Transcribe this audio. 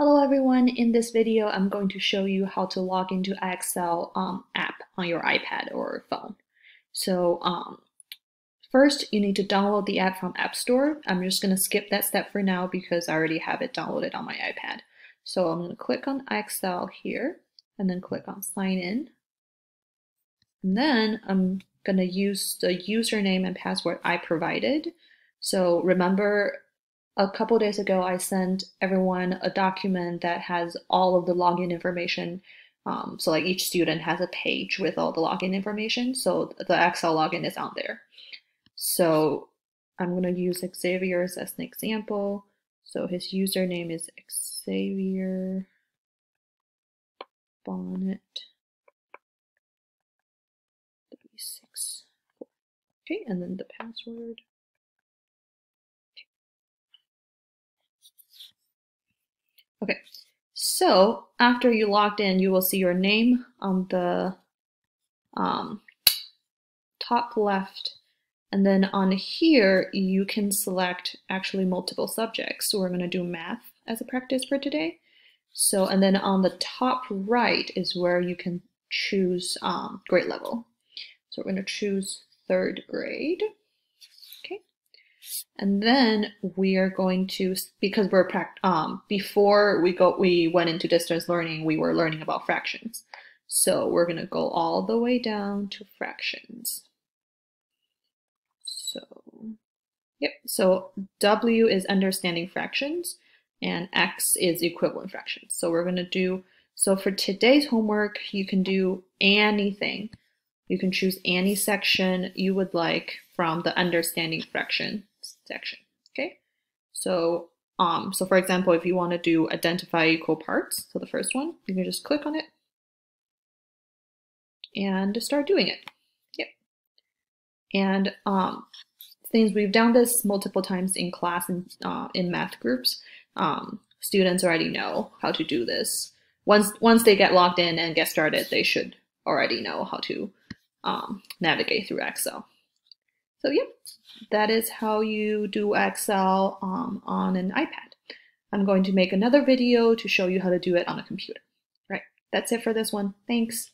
Hello everyone, in this video I'm going to show you how to log into IXL um, app on your iPad or phone. So um, first you need to download the app from App Store. I'm just going to skip that step for now because I already have it downloaded on my iPad. So I'm going to click on IXL here and then click on sign in. And then I'm going to use the username and password I provided. So remember a couple days ago, I sent everyone a document that has all of the login information. Um, so like each student has a page with all the login information. So the IXL login is on there. So I'm going to use Xavier's as an example. So his username is Xavier Bonnet. Okay, and then the password. Okay, so after you logged in, you will see your name on the um, top left. And then on here, you can select actually multiple subjects. So we're going to do math as a practice for today. So, and then on the top right is where you can choose um, grade level. So we're going to choose third grade. And then we are going to, because we're, um, before we go, we went into distance learning, we were learning about fractions. So we're going to go all the way down to fractions. So, yep. So W is understanding fractions and X is equivalent fractions. So we're going to do, so for today's homework, you can do anything. You can choose any section you would like from the understanding fraction section. Okay, so um, so for example, if you want to do identify equal parts, so the first one, you can just click on it and start doing it. Yep. And um, things we've done this multiple times in class and uh, in math groups. Um, students already know how to do this. Once once they get logged in and get started, they should already know how to um, navigate through IXL. So yeah, that is how you do IXL um, on an iPad. I'm going to make another video to show you how to do it on a computer. Right, that's it for this one. Thanks.